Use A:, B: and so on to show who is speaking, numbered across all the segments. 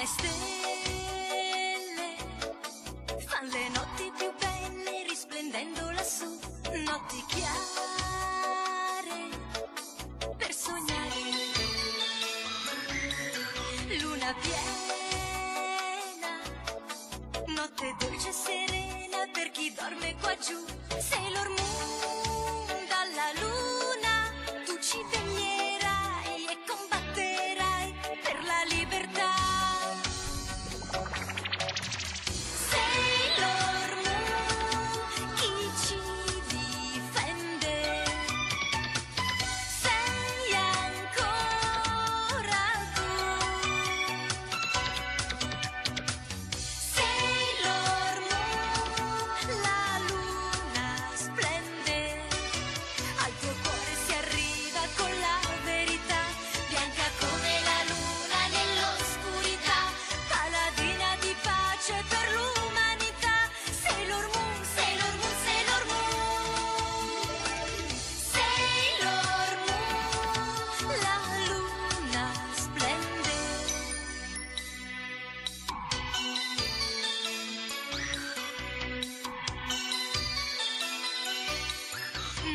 A: le stelle, fan le notti più belle risplendendo lassù, notti chiare per sognare. Luna piena.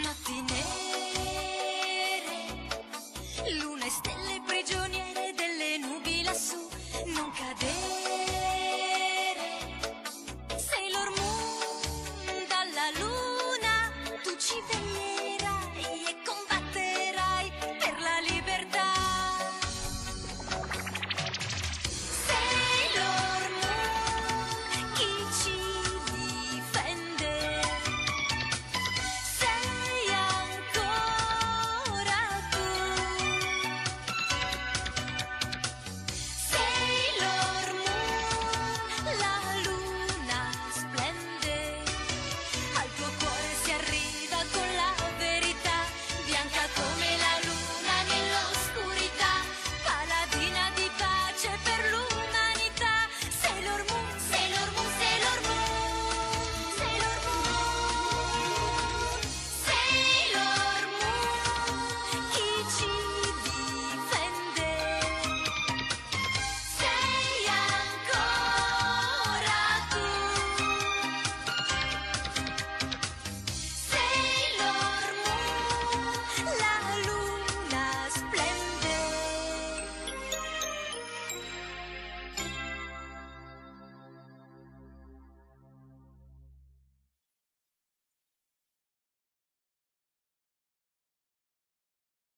A: Mattinere, luna e stelle